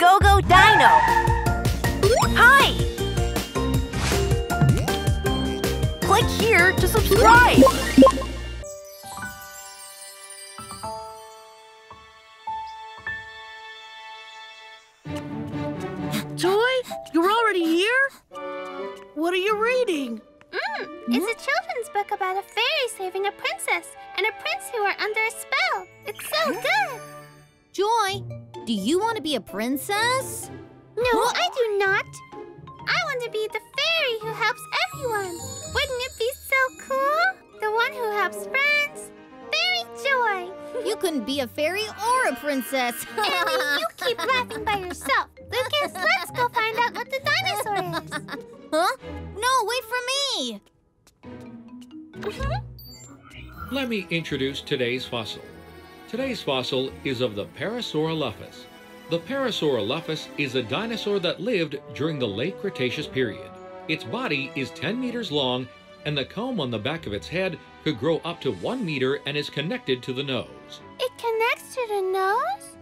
GoGo Dino! Hi! Click here to subscribe! Joy, you're already here? What are you reading? Mm, it's a children's book about a fairy saving a princess and a prince who are under a spell. It's so good. Joy, do you want to be a princess? No, I do not. I want to be the fairy who helps everyone. Wouldn't it be so cool? The one who helps friends. Fairy Joy. You couldn't be a fairy or a princess. Ellie, you keep laughing by yourself. Lucas, let's go find out what the dinosaur is. Huh? No, wait for me! Mm-hmm. Let me introduce today's fossil. Today's fossil is of the Parasaurolophus. The Parasaurolophus is a dinosaur that lived during the late Cretaceous period. Its body is 10 meters long, and the comb on the back of its head could grow up to 1 meter and is connected to the nose. It connects to the nose?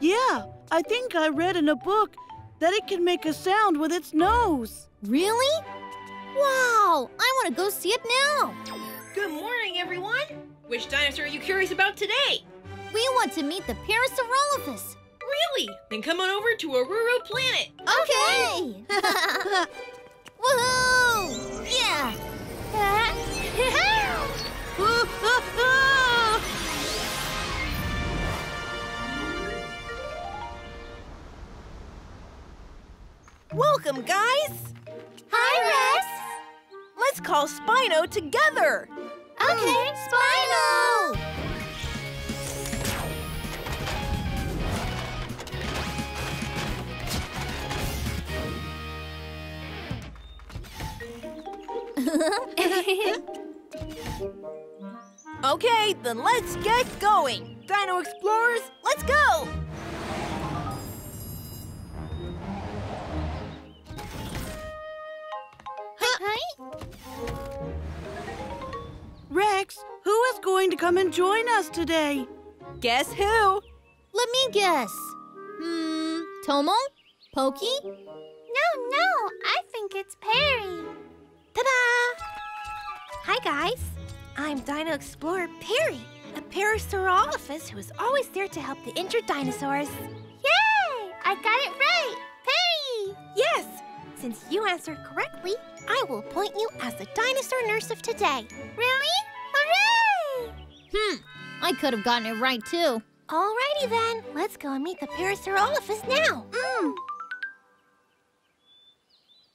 Yeah, I think I read in a book that it can make a sound with its nose. Really? Wow! I want to go see it now! Good morning, everyone! Which dinosaur are you curious about today? We want to meet the Parasaurolophus! Really? Then come on over to Oruro Planet! Okay! Woohoo! Yeah! Welcome, guys! Hi, Rex! Let's call Spino together! Okay, Spino! Then let's get going! Dino Explorers, let's go! Hi. Rex, who is going to come and join us today? Guess who? Let me guess. Hmm, Tomo? Pokey? No, no, I think it's Perry. Ta-da! Hi, guys. I'm Dino Explorer Perry, a Parasaurolophus who is always there to help the injured dinosaurs. Yay! I got it right! Perry! Yes! Since you answered correctly, I will appoint you as the dinosaur nurse of today. Really? Hooray! Hmm, I could have gotten it right too. Alrighty then, let's go and meet the Parasaurolophus now. Mm.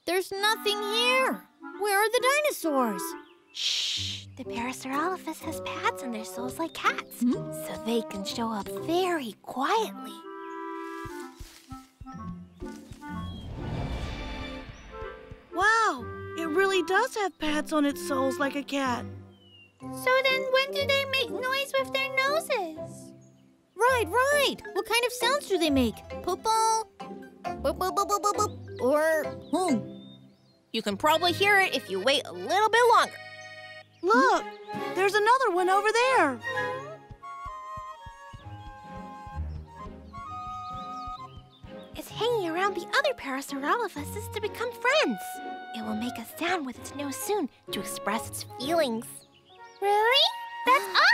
There's nothing here. Where are the dinosaurs? Shh! The Parasaurolophus has pads on their soles like cats, Hmm? so they can show up very quietly. Wow, it really does have pads on its soles like a cat. So then when do they make noise with their noses? Right, right. What kind of sounds do they make? Popo? Boop, boop, boop, boop, boop, boop. Or hmm. You can probably hear it if you wait a little bit longer. Look, there's another one over there. It's hanging around the other Parasaurolophuses to become friends. It will make a sound with its nose soon to express its feelings. Really? That's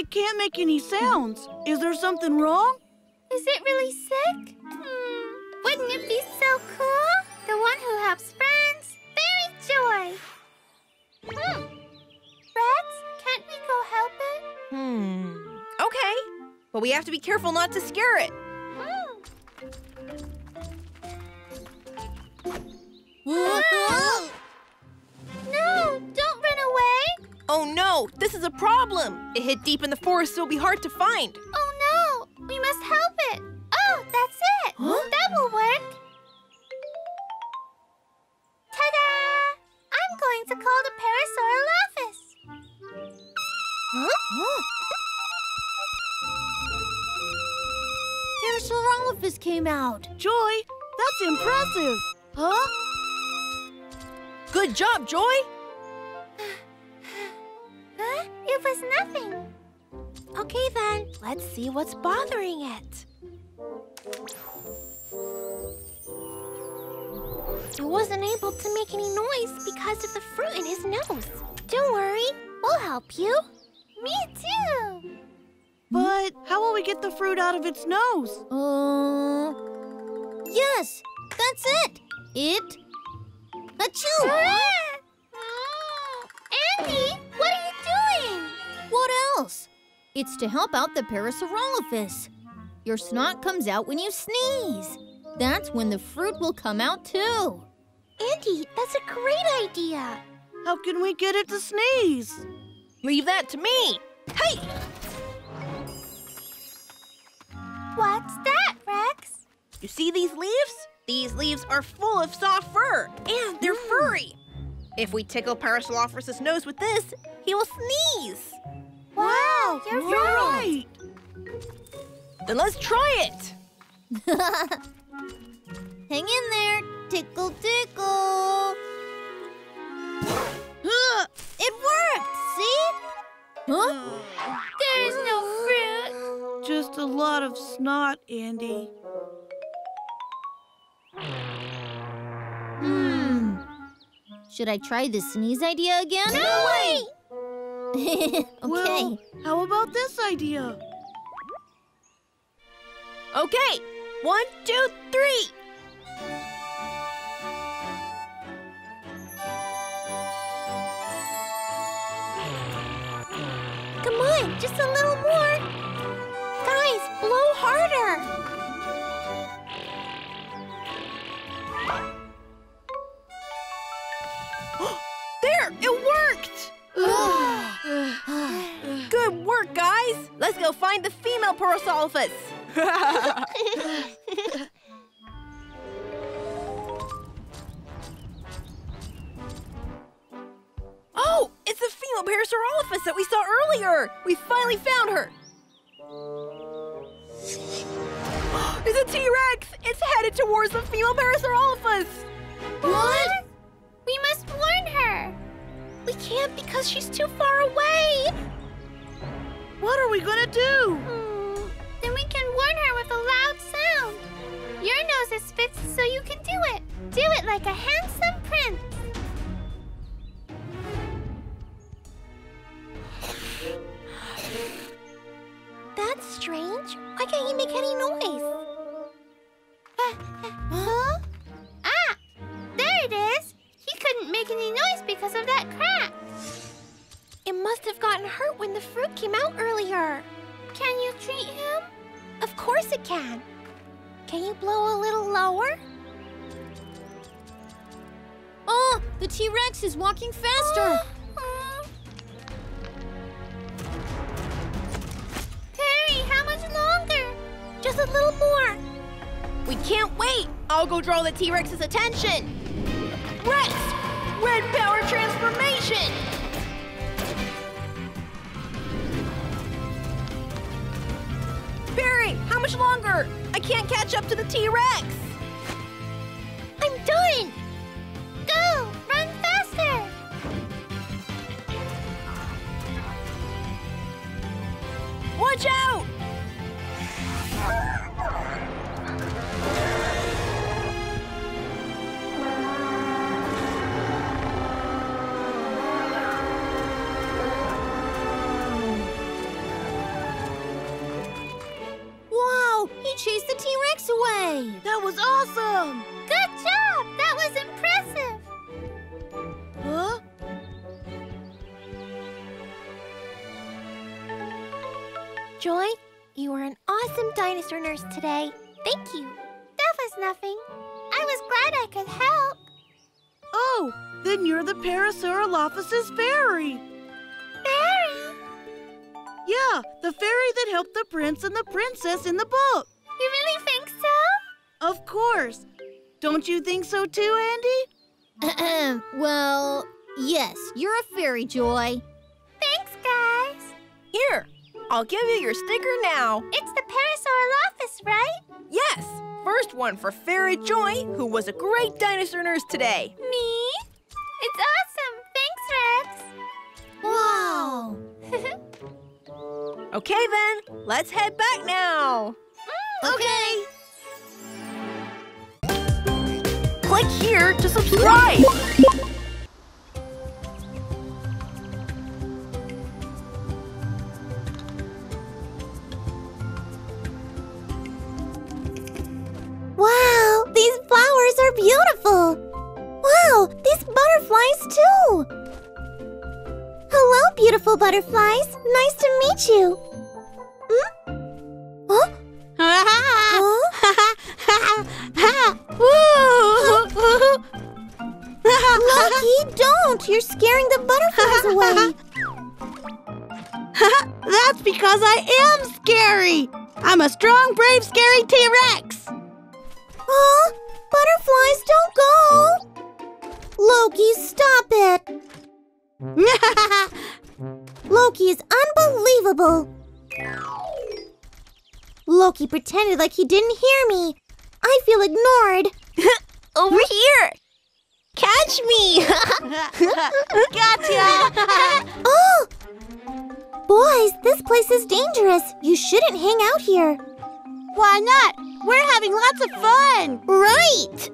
It can't make any sounds. Is there something wrong? Is it really sick? Hmm. Wouldn't it be so cool? The one who helps friends. Fairy Joy! Hmm. Rex, can't we go help it? Hmm. Okay. But we have to be careful not to scare it. No, this is a problem. It hid deep in the forest, so it'll be hard to find. Oh no, we must help it. Oh, that's it. That will work. Ta-da! I'm going to call the Parasaurolophus. Parasaurolophus came out. Joy, that's impressive. Huh? Good job, Joy! Let's see what's bothering it. He wasn't able to make any noise because of the fruit in his nose. Don't worry, we'll help you. Me too. But how will we get the fruit out of its nose? Uh, yes, that's it. It. Achoo! Oh, Andy, what are you doing? What else? It's to help out the Parasaurolophus. Your snot comes out when you sneeze. That's when the fruit will come out too. Andy, that's a great idea. How can we get it to sneeze? Leave that to me! Hey! What's that, Rex? You see these leaves? These leaves are full of soft fur, and they're mm. furry. If we tickle Parasaurolophus's nose with this, he will sneeze. Wow, you're, You're right. Then let's try it. Hang in there. Tickle, tickle. It worked. See? Huh? There's no fruit. Just a lot of snot, Andy. Hmm. Should I try the sneeze idea again? No way. okay. Well, how about this idea? Okay, one, two, three. Parasaurolophus. Like a handsome the T-Rex's attention! Rex! Red power transformation! Barry, how much longer? I can't catch up to the T-Rex! Today. Thank you. That was nothing. I was glad I could help. Oh, then you're the Parasaurolophus's fairy. Barry, Yeah, the fairy that helped the prince and the princess in the book. you really think so? Of course. Don't you think so too, Andy? Well, yes, you're a fairy, Joy. Thanks, guys. Here, I'll give you your sticker now. It's the Parasaurolophus, right? Yes. First one for Fairy Joy, who was a great dinosaur nurse today. Me? It's awesome. Thanks, Rex. Wow. okay, then. Let's head back now. Mm, okay. okay. Click here to subscribe. Butterflies too. Hello, beautiful butterflies. Nice to meet you. Hmm? Huh? Lucky, don't! You're scaring the butterflies away. That's because I am scary. I'm a strong, brave, scary T Rex. Huh? Butterflies, don't go! Loki, stop it! Loki is unbelievable. Loki pretended like he didn't hear me. I feel ignored. Over here. Catch me. gotcha. Oh! Boys, this place is dangerous. You shouldn't hang out here. Why not? We're having lots of fun. Right!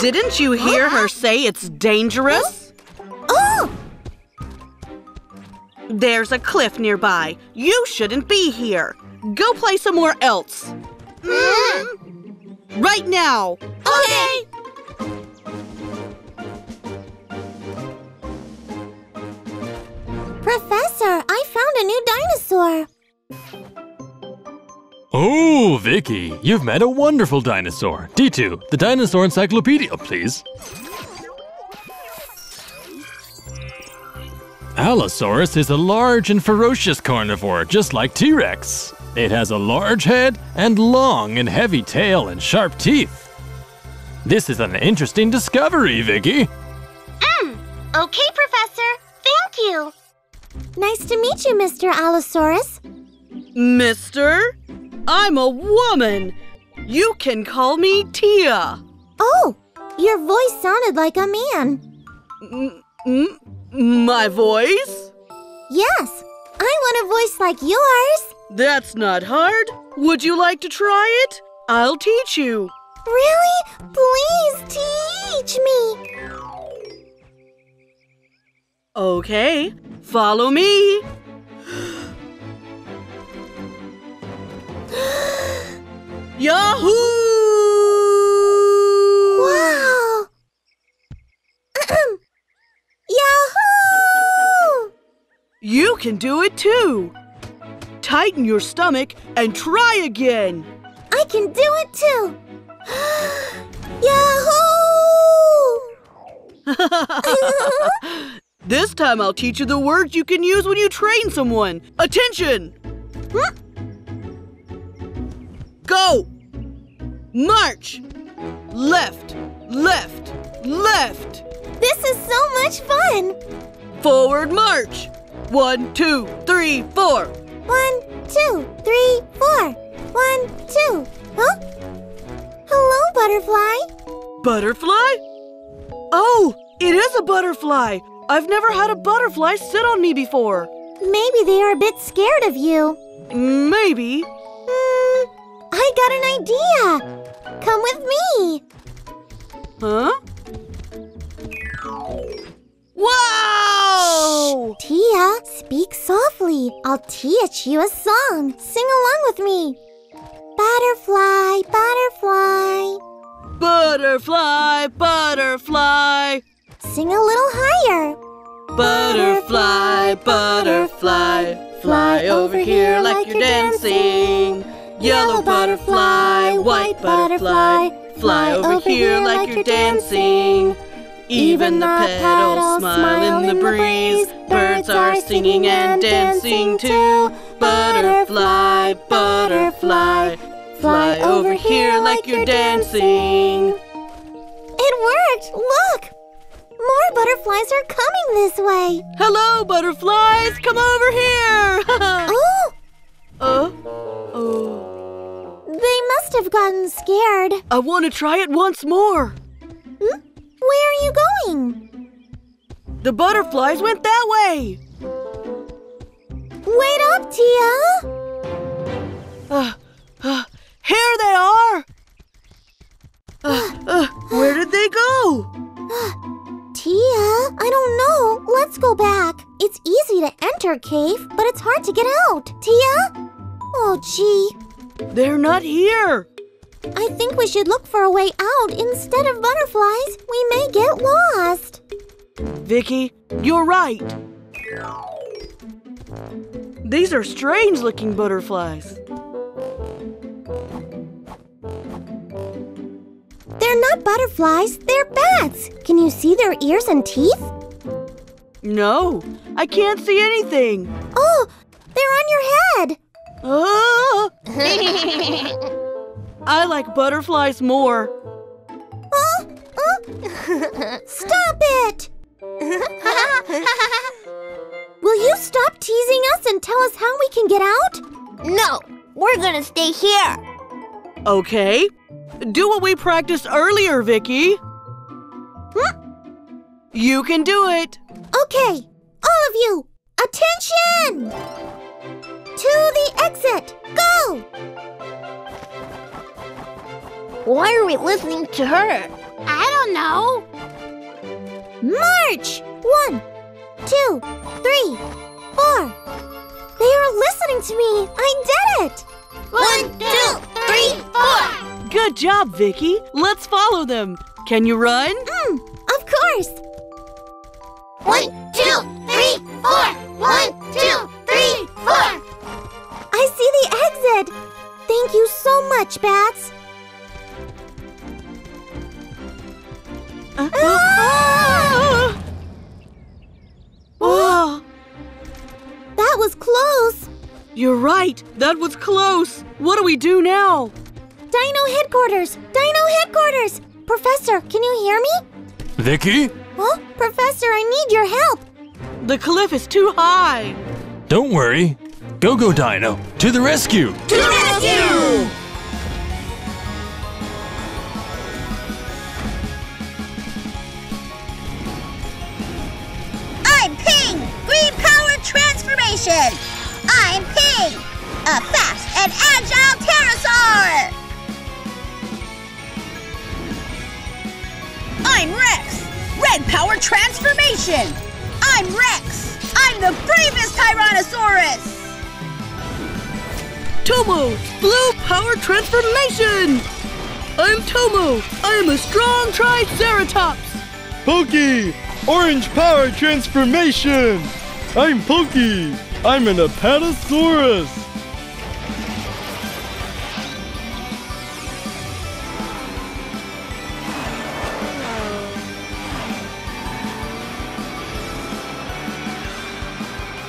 Didn't you hear her say it's dangerous? Oh! There's a cliff nearby. You shouldn't be here. Go play somewhere else. Mm. Right now. Okay! Professor, I found a new dinosaur. Oh, Viki, you've met a wonderful dinosaur. D2, the dinosaur encyclopedia, please. Allosaurus is a large and ferocious carnivore, just like T Rex. It has a large head and long and heavy tail and sharp teeth. This is an interesting discovery, Viki. Mm, okay, Professor. Thank you. Nice to meet you, Mr. Allosaurus. Mister, I'm a woman. You can call me Tia. Oh, your voice sounded like a man. Mm, my voice? Yes, I want a voice like yours. That's not hard. Would you like to try it? I'll teach you. Really? Please teach me. Okay, follow me. Yahoo! Wow! Yahoo! You can do it too. Tighten your stomach and try again. I can do it too. Yahoo! This time I'll teach you the words you can use when you train someone. Attention! Hmm? Go! March! Left, left, left! this is so much fun. Forward march! One, two, three, four. One, two, three, four. One, two. Huh? Hello, butterfly. Butterfly? Oh, it is a butterfly! I've never had a butterfly sit on me before. Maybe they are a bit scared of you. Maybe. I got an idea. Come with me. Huh? Wow! Tia, speak softly. I'll teach you a song. Sing along with me. Butterfly, butterfly. Butterfly, butterfly. Sing a little higher. Butterfly, butterfly, fly over here like you're dancing. Yellow butterfly, white butterfly, fly over here like you're dancing. Even the petals smile in the breeze. Birds are singing and dancing too. Butterfly, butterfly, fly over here like you're dancing. It worked. Look. More butterflies are coming this way. Hello, butterflies, come over here. Oh, uh, oh. They must have gotten scared. I want to try it once more. Hmm? Where are you going? The butterflies went that way. Wait up, Tia! Uh, uh, here they are! Uh, uh, where did they go? Tia, I don't know. Let's go back. It's easy to enter cave, but it's hard to get out. Tia? Oh, gee. They're not here. I think we should look for a way out instead of butterflies. We may get lost. Viki, you're right. These are strange looking butterflies. They're not butterflies, they're bats. Can you see their ears and teeth? No, I can't see anything. Oh, they're on your head. Ah! I like butterflies more. Oh, oh. Stop it! Will you stop teasing us and tell us how we can get out? No, we're gonna stay here. Okay. Do what we practiced earlier, Viki. You can do it. Okay, all of you, attention! To the exit, go! Why are we listening to her? I don't know. March! One, two, three, four. They are listening to me. I did it! One, two, three, four. Good job, Viki. Let's follow them. Can you run? Mm, of course. One, two, three, four. One, two, three, four. I see the exit. Thank you so much, Bats. Ah! Oh, That was close. you're right. That was close. What do we do now? Dino headquarters! Dino headquarters! Professor, can you hear me? Viki? Huh? Professor, I need your help. The cliff is too high. Don't worry. Go Go Dino, to the rescue! To the rescue! I'm Ping! Green Power Transformation! I'm Ping! A fast and agile pterosaur! I'm Rex! Red Power Transformation! I'm Rex! I'm the bravest Tyrannosaurus! Tomo, blue power transformation. I'm Tomo. I am a strong Triceratops. Pokey! Orange power transformation! I'm Pokey! I'm an Apatosaurus!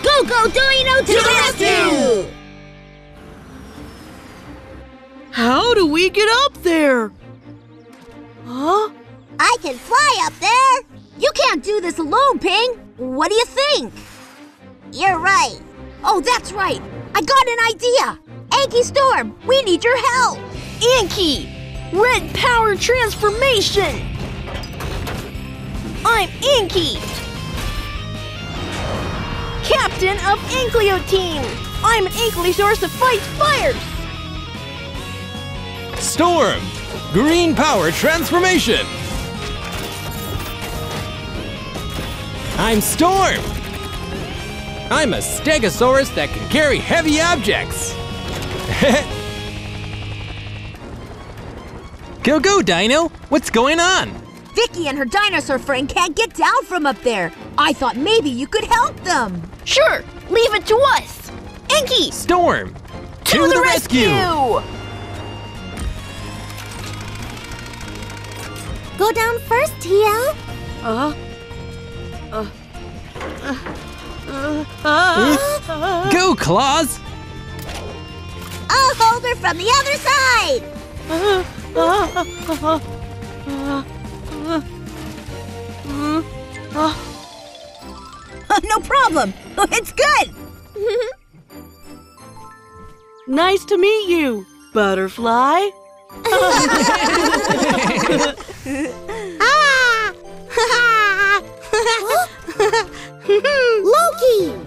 Go, go, Dino to, the rescue! How do we get up there? Huh? I can fly up there! You can't do this alone, Ping! What do you think? You're right. Oh, that's right. I got an idea! Anki Storm, we need your help! Inky! Red power transformation! I'm Inky! Captain of Inkleo Team! I'm an Ankylosaurus that fights fires! Storm! Green power transformation! I'm Storm! I'm a Stegosaurus that can carry heavy objects! go, go, Dino! What's going on? Viki and her dinosaur friend can't get down from up there. I thought maybe you could help them. Sure, leave it to us! Inky! Storm! To, the, rescue! Go down first, Tia. Uh, uh, uh, uh, uh, Go, Claws! I'll hold her from the other side. uh, uh, uh, uh, uh, uh, uh, no problem. It's good. nice to meet you, butterfly. Loki,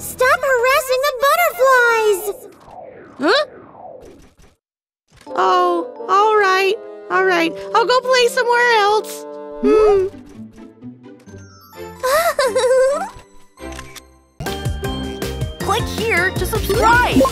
stop harassing the butterflies! Huh? Oh, all right. All right. I'll go play somewhere else. Hmm. Click here to subscribe.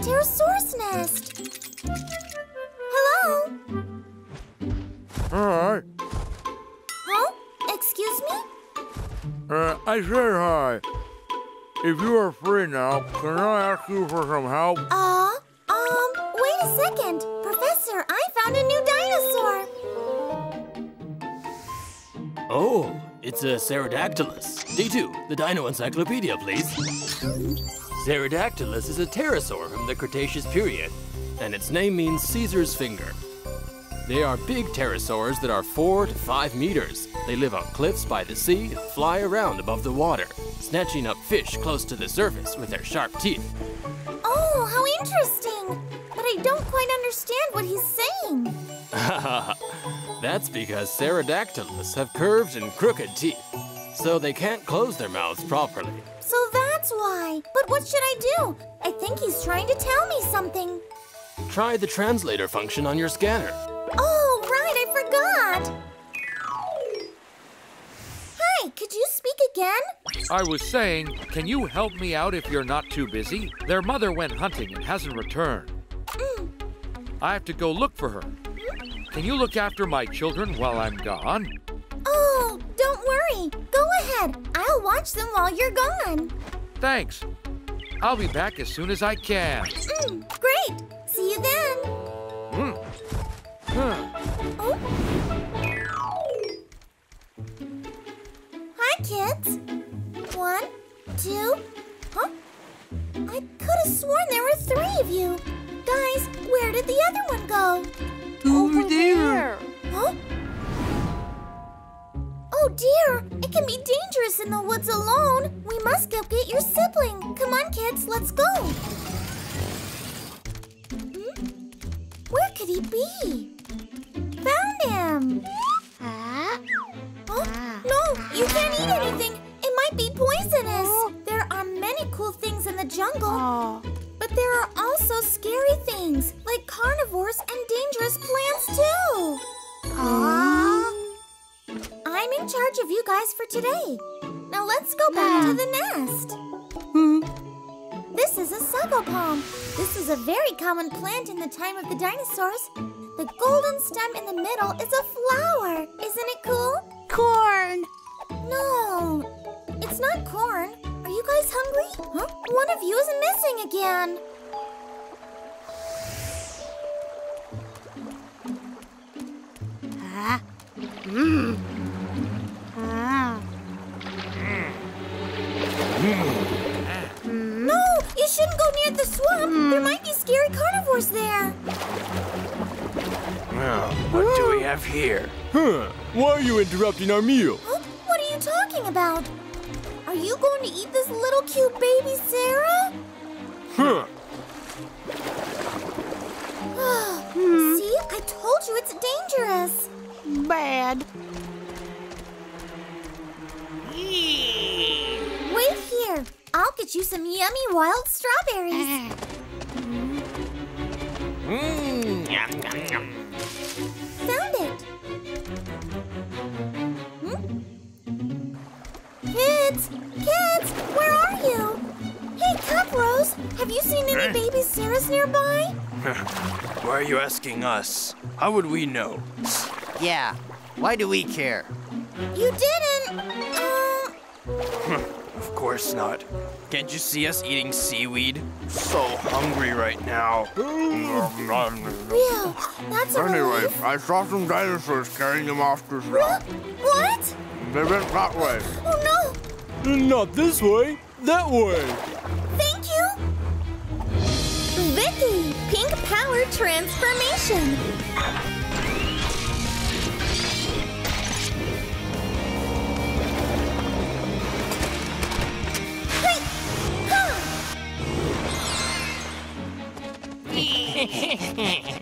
That a pterosaurus nest. Hello? Hi. Huh? Excuse me? Uh, I said hi. If you are free now, can I ask you for some help? Uh, um, wait a second. Professor, I found a new dinosaur. Oh, it's a Cearadactylus. D2, the Dino Encyclopedia, please. Cearadactylus is a pterosaur from the Cretaceous period, and its name means Caesar's finger. They are big pterosaurs that are four to five meters. They live on cliffs by the sea and fly around above the water, snatching up fish close to the surface with their sharp teeth. Oh, how interesting. But I don't quite understand what he's saying. That's because Cearadactylus have curved and crooked teeth, so they can't close their mouths properly. So that's why. But what should I do? I think he's trying to tell me something. Try the translator function on your scanner. Oh, right, I forgot. Hi, could you speak again? I was saying, can you help me out if you're not too busy? Their mother went hunting and hasn't returned. Mm. I have to go look for her. Can you look after my children while I'm gone? Oh, don't worry. Go ahead. I'll watch them while you're gone. Thanks. I'll be back as soon as I can. Mm, great. See you then. Hmm. Huh. Hi, kids. One, two, huh? I could have sworn there were three of you. Guys, where did the other one go? Over there. Huh? Oh dear, it can be dangerous in the woods alone. We must go get your sibling. Come on, kids, let's go. Hmm? Where could he be? Found him. Huh? Oh, no, you can't eat anything. It might be poisonous. There are many cool things in the jungle. But there are also scary things, like carnivores and dangerous plants, too. Charge of you guys for today. Now let's go back to the nest. Hmm. This is a sago palm. This is a very common plant in the time of the dinosaurs. The golden stem in the middle is a flower. Isn't it cool? Corn. No, it's not corn. Are you guys hungry? Huh? One of you is missing again. Huh? Mmm. No, you shouldn't go near the swamp. There might be scary carnivores there. Well, what do we have here? Huh? Why are you interrupting our meal? Huh? What are you talking about? Are you going to eat this little cute baby Sarah? Huh? Ah, see, I told you it's dangerous. Bad. Get you some yummy wild strawberries. Found it. Hmm? Kids, kids, where are you? Hey, Cup Rose, have you seen any baby Sarahs nearby? Why are you asking us? How would we know? Yeah, why do we care? You didn't. Of course not. Can't you see us eating seaweed? So hungry right now. Phew, that's a Anyway, relief. I saw some dinosaurs carrying them off to What? What? They went that way. Oh no! Not this way, that way. Thank you! Viki, pink power transformation. Hehehehe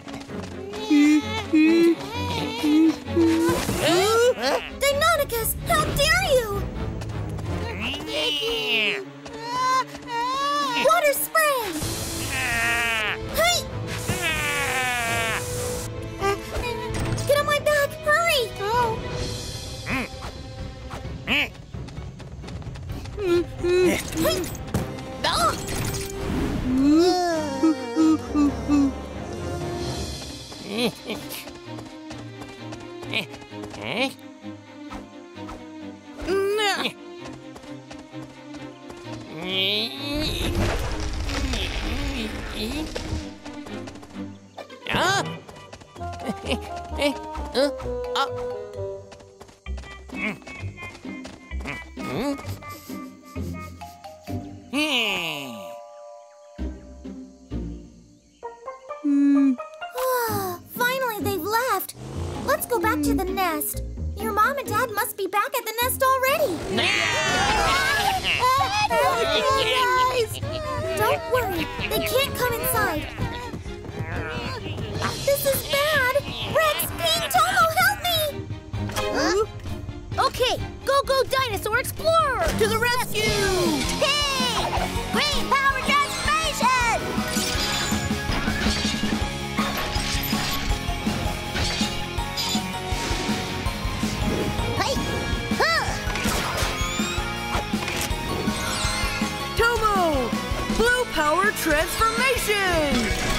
power transformation!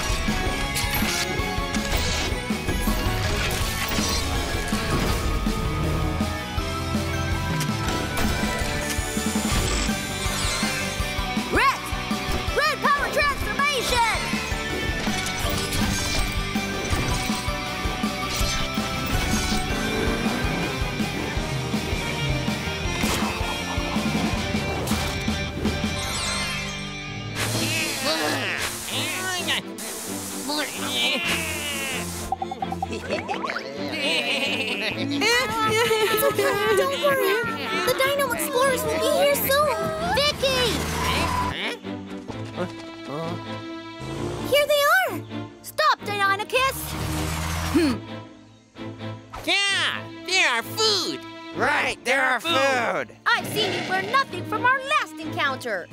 It's okay, don't worry. The Dino Explorers will be here soon. Viki! Here they are! Stop, Deinonychus! Yeah, they're our food. Right, they're our food. I've seen you learn nothing from our last encounter.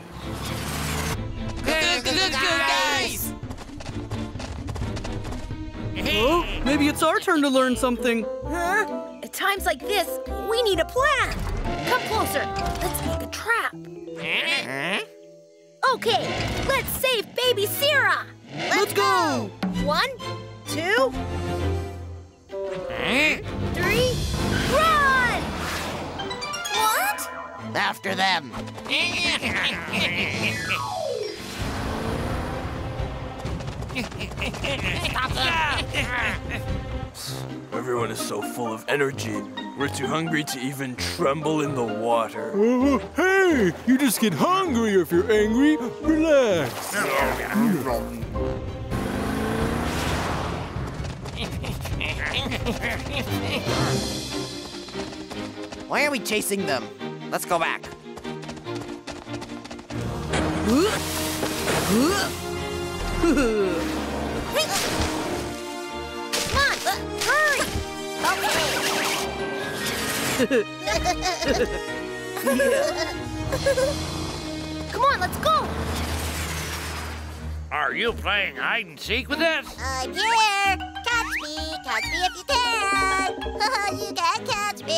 Good, good, good, guys. Oh, maybe it's our turn to learn something. Huh? At times like this, we need a plan. Come closer. Let's make a trap. Okay, let's save baby Sierra. Let's go! One, two, three, Run! What? After them. Everyone is so full of energy. We're too hungry to even tremble in the water. Oh, hey! You just get hungry if you're angry. Relax. Why are we chasing them? Let's go back. Come on, uh, hurry! Come on, let's go! Are you playing hide and seek with us? I'm here! Catch me! Catch me if you can! you can't catch me!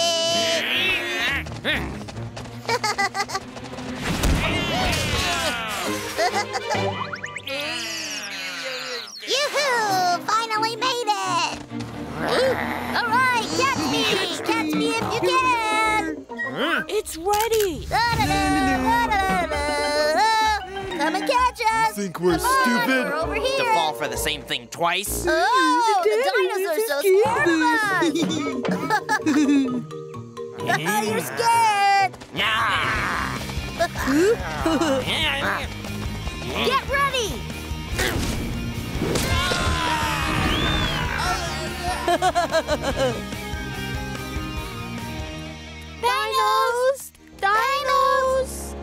Yoo-hoo! Finally made it! All right, catch me! Catch me if you can! It's ready. Come and catch us! Think we're Come on, stupid? We're over To fall for the same thing twice? Oh, the dinosaurs are so scared of us! You're scared! Get ready! Dinos! Dinos!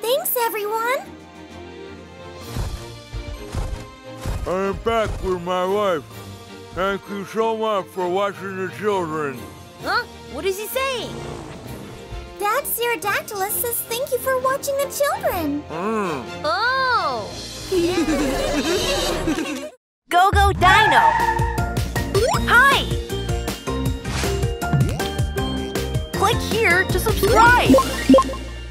Thanks, everyone! I am back with my wife. Thank you so much for watching the children. Huh? What is he saying? Dad Cearadactylus says thank you for watching the children. Hmm. Oh! Go Go Dino! Hi! Click here to subscribe!